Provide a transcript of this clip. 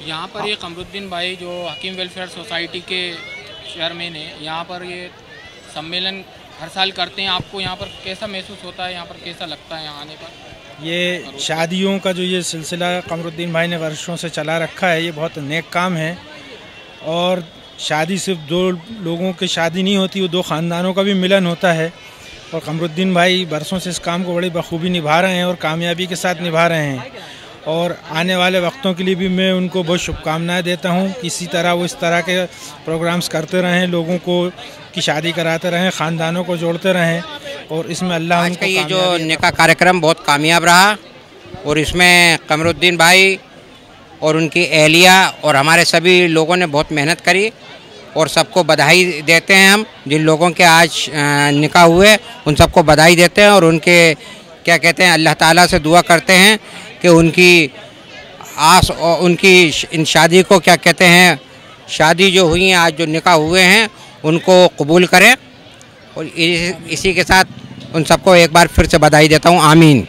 यहाँ पर ये कमरुद्दीन भाई जो हकीम वेलफेयर सोसाइटी के चेयरमैन है, यहाँ पर ये सम्मेलन हर साल करते हैं। आपको यहाँ पर कैसा महसूस होता है? यहाँ पर कैसा लगता है यहाँ आने पर? ये शादियों का जो ये सिलसिला कमरुद्दीन भाई ने वर्षों से चला रखा है, ये बहुत नेक काम है। और शादी सिर्फ़ दो लोगों की शादी नहीं होती, वो दो ख़ानदानों का भी मिलन होता है। और कमरुद्दीन भाई बरसों से इस काम को बड़ी बखूबी निभा रहे हैं और कामयाबी के साथ निभा रहे हैं। और आने वाले वक्तों के लिए भी मैं उनको बहुत शुभकामनाएँ देता हूँ। कि इसी तरह वो इस तरह के प्रोग्राम्स करते रहें लोगों को की शादी कराते रहें ख़ानदानों को जोड़ते रहें और इसमें अल्लाह आज का ये जो निका कार्यक्रम बहुत कामयाब रहा और इसमें कमरुद्दीन भाई और उनकी एहलिया और हमारे सभी लोगों ने बहुत मेहनत करी और सबको बधाई देते हैं हम। जिन लोगों के आज निकाह हुए उन सबको बधाई देते हैं और उनके क्या कहते हैं, अल्लाह ताला से दुआ करते हैं कि उनकी आस और उनकी इन शादी को क्या कहते हैं, शादी जो हुई हैं, आज जो निकाह हुए हैं, उनको कबूल करें। और इस- के साथ उन सबको एक बार फिर से बधाई देता हूँ। आमीन।